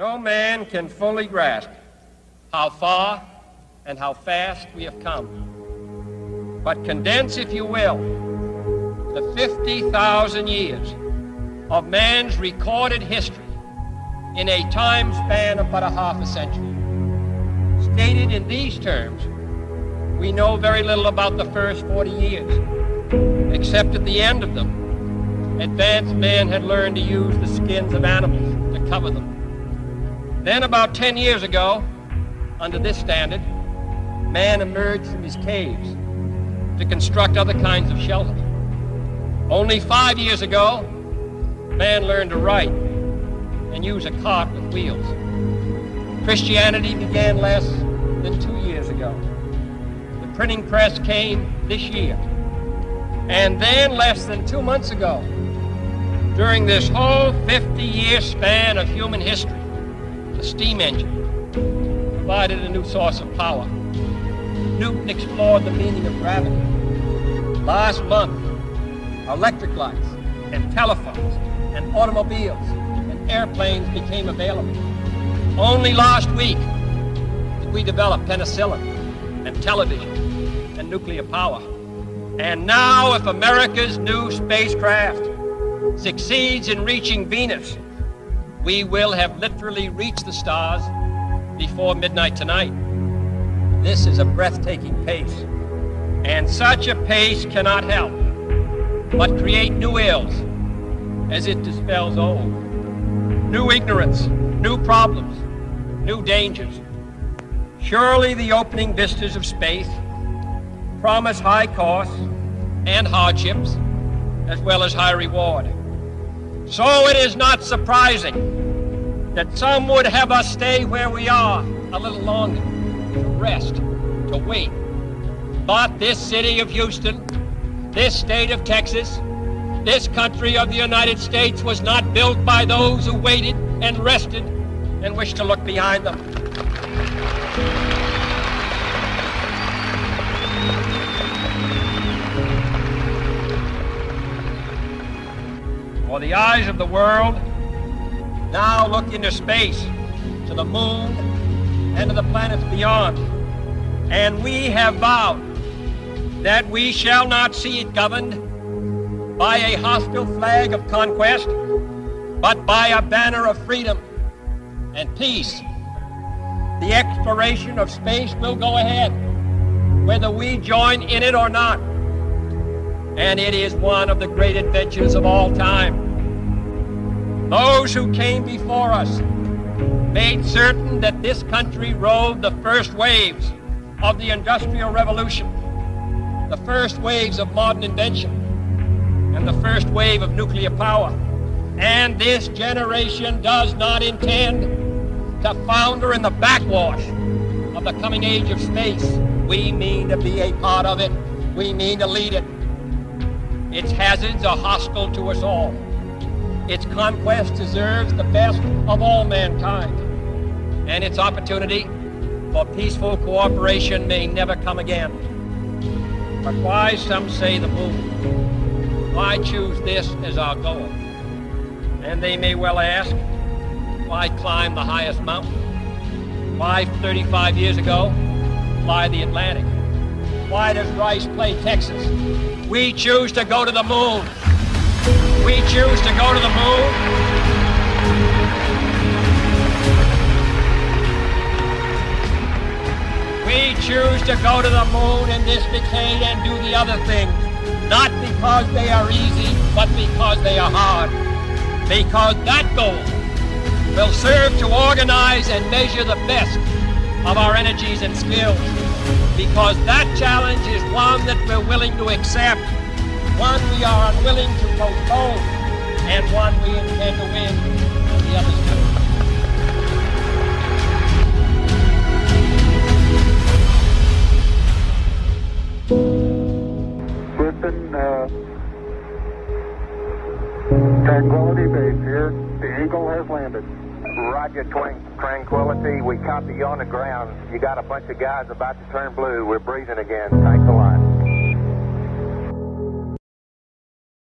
No man can fully grasp how far and how fast we have come. But condense, if you will, the 50,000 years of man's recorded history in a time span of but a half a century. Stated in these terms, we know very little about the first 40 years, except at the end of them, advanced man had learned to use the skins of animals to cover them. Then, about 10 years ago, under this standard, man emerged from his caves to construct other kinds of shelter. Only five years ago, man learned to write and use a cart with wheels. Christianity began less than two years ago. The printing press came this year. And then, less than two months ago, during this whole 50 year span of human history, the steam engine provided a new source of power. Newton explored the meaning of gravity. Last month, electric lights and telephones and automobiles and airplanes became available. Only last week did we develop penicillin and television and nuclear power. And now, if America's new spacecraft succeeds in reaching Venus, we will have literally reached the stars before midnight tonight. This is a breathtaking pace. And such a pace cannot help but create new ills as it dispels old. New ignorance, new problems, new dangers. Surely the opening vistas of space promise high costs and hardships as well as high reward. So it is not surprising that some would have us stay where we are a little longer, to rest, to wait. But this city of Houston, this state of Texas, this country of the United States was not built by those who waited and rested and wished to look behind them. For the eyes of the world now look into space, to the moon, and to the planets beyond. And we have vowed that we shall not see it governed by a hostile flag of conquest, but by a banner of freedom and peace. The exploration of space will go ahead, whether we join in it or not. And it is one of the great adventures of all time. Those who came before us made certain that this country rode the first waves of the Industrial Revolution, the first waves of modern invention and the first wave of nuclear power. And this generation does not intend to founder in the backwash of the coming age of space. We mean to be a part of it. We mean to lead it. Its hazards are hostile to us all. Its conquest deserves the best of all mankind. And its opportunity for peaceful cooperation may never come again. But why some say the moon? Why choose this as our goal? And they may well ask, why climb the highest mountain? Why 35 years ago fly the Atlantic? Does Rice play Texas? We choose to go to the moon. We choose to go to the moon. We choose to go to the moon in this decade and do the other things not because they are easy, but because they are hard. Because that goal will serve to organize and measure the best of our energies and skills. Because that challenge is one that we're willing to accept, one we are unwilling to postpone, and one we intend to win on the other side. Houston, uh, Tranquility Base here. The Eagle has landed. Roger, twang, Tranquility. We copy you on the ground. You got a bunch of guys about to turn blue. We're breathing again. Thanks a lot.